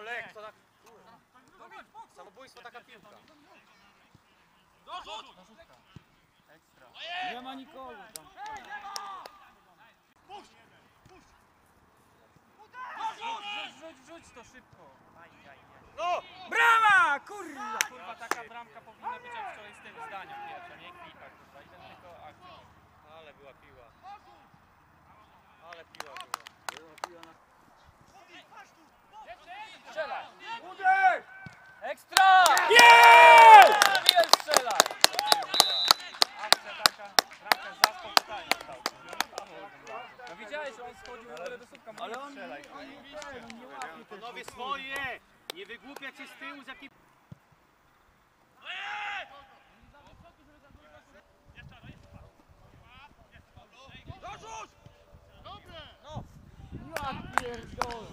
Olek, to tak... Samobójstwo taka piłka. Nie ma nikogo tam. Rzuć, rzuć, rzuć to szybko. No! Brama! Kurwa! Kurwa, taka bramka powinna być jak wczoraj z tym zdaniem pierwsza, nie klika, kurwa. Jeden tylko akcja. Ale była piła. Ale piła była. Strzelaj! Uderz! Ekstra! Jest! Ile strzelaj! Akcja taka, bramka zaspał totalnie stał. No widziałeś, on schodził w ogóle do słupka, ale on strzelaj. Panowie swoje! Nie wygłupiać się z tyłu za piłką. Ja pierdolę.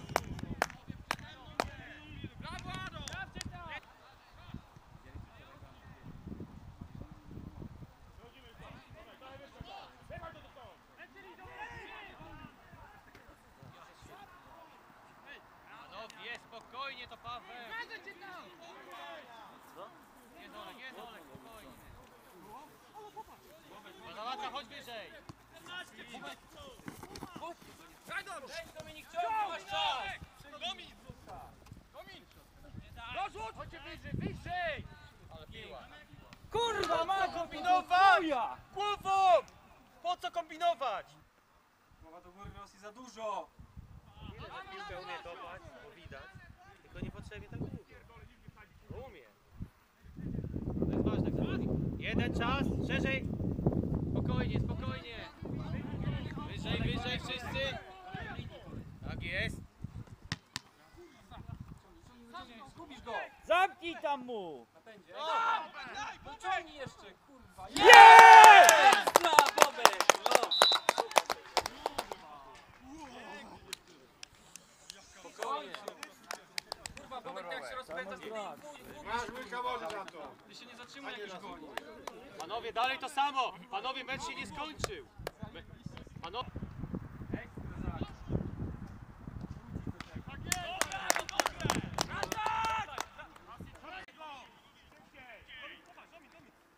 Panowie, spokojnie to Paweł. Co? Nie dole, nie dole, spokojnie. Załata, chodź wyżej. Weź Dominik, ciągnij, masz czas! Chodźcie wyżej, wyżej! Ale piła. Kurwa, ma kombinować! Głową! Po co kombinować? Głowa do góry Rosji za dużo! Widać, że piłkę umie kopać, bo widać. Tylko niepotrzebnie tak długo. Umie. To jest ważne, zawodnik. Jeden czas, szerzej. Spokojnie, spokojnie. Wyżej, wyżej wszyscy. Tak jest. Zgubisz go! Zamknij tam mu! Napędzie. No ciągnij jeszcze, kurwa! Jest! Dla Bobek! Spokojnie! Kurwa, Bobek jak się rozpędza, to ty Masz łyka wody za to. ty się nie zatrzymuje jakiś goni. Panowie, dalej to samo. Panowie, mecz się nie skończył. Me- Panowie.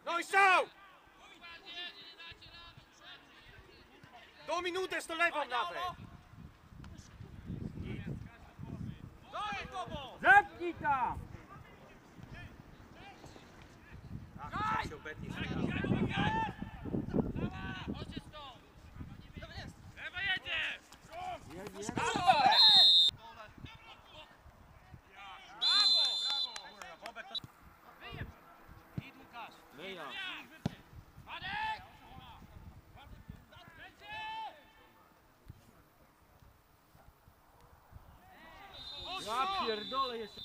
No i strzał! Do minutę to lewą nawet. Zamknij tam! Ach, się obetnie pierdolę jeszcze.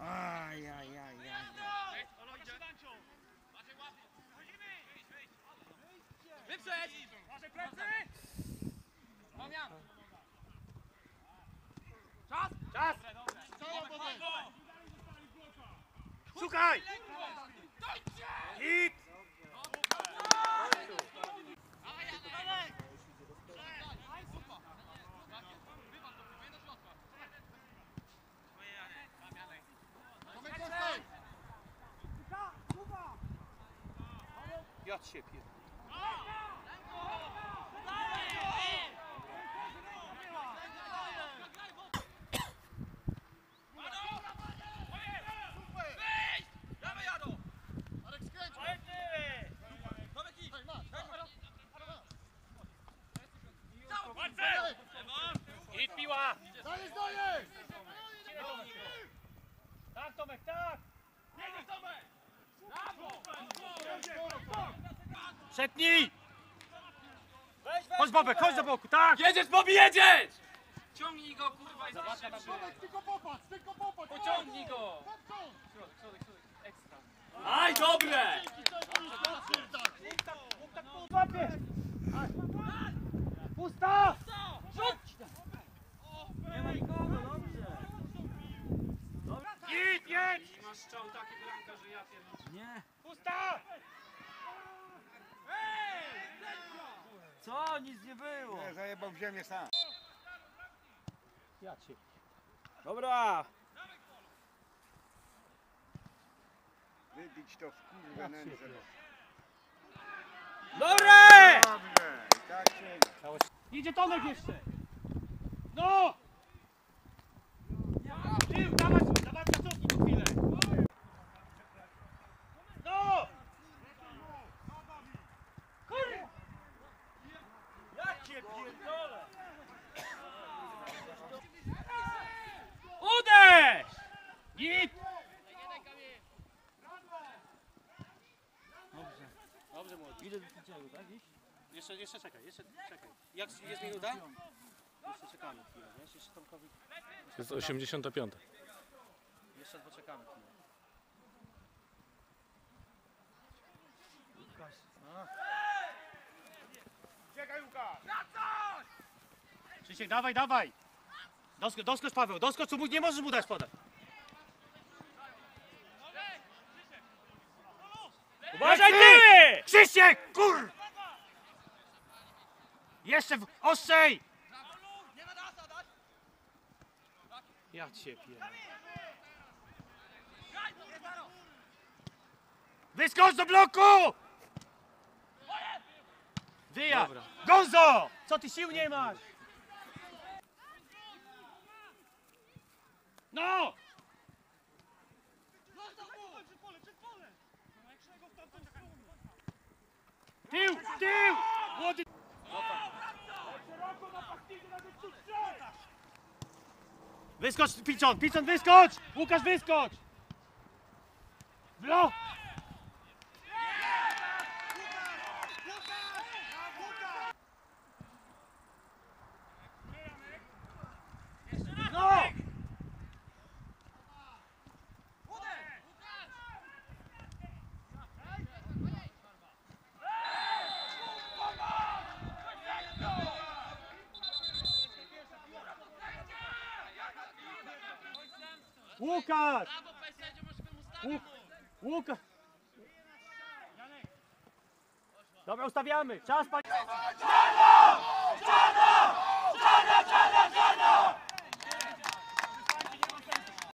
Aj! Masz plecy! Czas! Szukaj! Hit! Jadł się pier... Przetnij! Chodź Bobek, chodź do boku, tak! Jedziesz, Bobi, jedziesz! Ciągnij go, kurwa, i Zobacz, na tylko popatrz, tylko popatrz! Pociągnij go! Środek, środek, ekstra. Aj, dobre! Łapie! Pusta! Rzuć! Nie ma nikogo, dobrze! Dobra, jedź, jedź! Masz strzał taki bramka, że ja pierdolę. Nie! Pusta! Co? Nic nie było. Nie, zajebał w ziemię sam. Ja cię. Dobra. Wybić to w kurwę nędzę. Dobre! Dobrze, tak się... Idzie Tomek jeszcze! No! Dobrze młody. Idę do tak? Iść? Jeszcze, jeszcze czekaj, jeszcze czekaj. Jak jest minuta? Jeszcze czekamy chwilę, wiesz? Jeszcze Tomkowi... To jest 85. Jeszcze poczekamy chwilę. Czekaj Łukasz! Krzysiek, dawaj, dawaj! Dosko, doskocz Paweł, doskocz, co mu nie możesz mu dać podać. Uważaj ty! Krzysiek, kur! Jeszcze w... ostrzej! Ja cię pierdolę. Wyskocz do bloku! Wyjazd! Gonzo! Co ty sił nie masz? No! Tył, tył! Młody... Wyskocz, Picon, Picon, wyskocz! Łukasz, wyskocz! Blo! No! Łukasz! Łuk, Łukasz! Dobra, ustawiamy. Czas, panie.